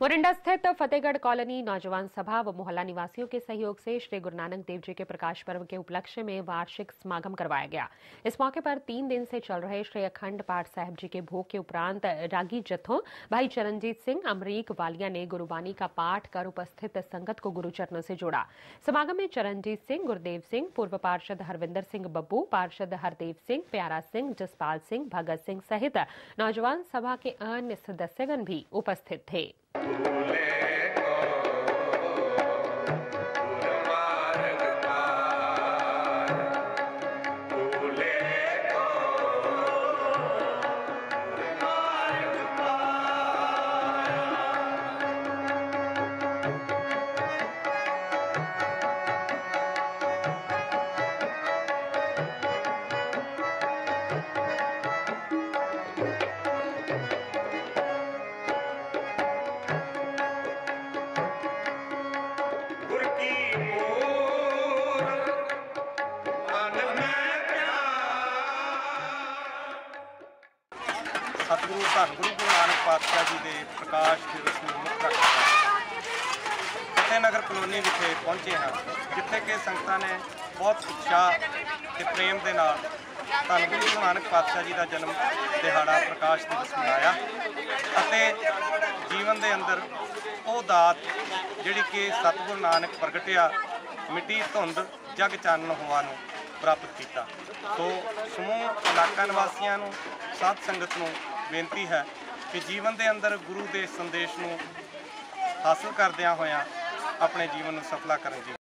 Morinda स्थित Fatehgarh colony नौजवान सभा व मोहल्ला निवासियों के सहयोग से श्री गुरु नानक देव जी के प्रकाश पर्व के उपलक्ष्य में वार्षिक समागम करवाया गया। इस मौके पर तीन दिन से चल रहे श्री अखंड पाठ साहिब जी के भोग के उपरांत रागी जत्थों, भाई चरणजीत सिंह, अमरीक वालिया ने गुरुबानी का पाठ कर उपस्थित संगत को गुरु चरणों से जोड़ा। समागम में चरणजीत सिंह, गुरदेव सिंह, पूर्व पार्षद हरविंदर सिंह बब्बू, पार्षद हरदेव सिंह, प्यारा सिंह, जसपाल सिंह, भगत सिंह सहित नौजवान सभा के अन्य सदस्यगण भी उपस्थित थे। Ooh. ਸਤਿਗੁਰੂ ਧੰਨ ਗੁਰੂ ਗੁਰੂ ਨਾਨਕ ਪਾਤਸ਼ਾਹ ਜੀ ਦੇ ਪ੍ਰਕਾਸ਼ ਦਿਵਸ ਨੂੰ ਮੁੱਖ ਰੱਖਦੇ ਫਤਿਹ ਨਗਰ ਕਲੋਨੀ ਵਿਖੇ ਪਹੁੰਚੇ ਹਾਂ, ਜਿੱਥੇ ਕਿ ਸੰਗਤਾਂ ਨੇ ਬਹੁਤ ਉਤਸ਼ਾਹ ਤੇ ਪ੍ਰੇਮ ਦੇ ਨਾਲ ਧੰਨ ਗੁਰੂ ਗੁਰੂ ਨਾਨਕ ਪਾਤਸ਼ਾਹ ਜੀ ਦਾ ਜਨਮ ਦਿਹਾੜਾ ਪ੍ਰਕਾਸ਼ ਦਿਵਸ ਮਨਾਇਆ ਅਤੇ ਜੀਵਨ ਦੇ ਅੰਦਰ ਉਹ ਦਾਤ ਜਿਹੜੀ ਕਿ ਸਤਿਗੁਰੂ ਨਾਨਕ ਪ੍ਰਗਟਿਆ, ਮਿੱਟੀ, ਧੁੰਦ, ਜਗ ਚਾਨਣ ਹੋਆ ਨੂੰ ਪ੍ਰਾਪਤ ਕੀਤਾ। ਸੋ ਸਮੂਹ ਇਲਾਕਾ ਨਿਵਾਸੀਆਂ ਨੂੰ, ਸਾਧ ਸੰਗਤ ਨੂੰ ਬੇਨਤੀ ਹੈ ਕਿ ਜੀਵਨ ਦੇ ਅੰਦਰ ਗੁਰੂ ਦੇ ਸੰਦੇਸ਼ ਨੂੰ ਹਾਸਲ ਕਰਦਿਆਂ ਹੋਇਆਂ ਆਪਣੇ ਜੀਵਨ ਨੂੰ ਸਫਲਾ ਕਰਨ ਜੀ।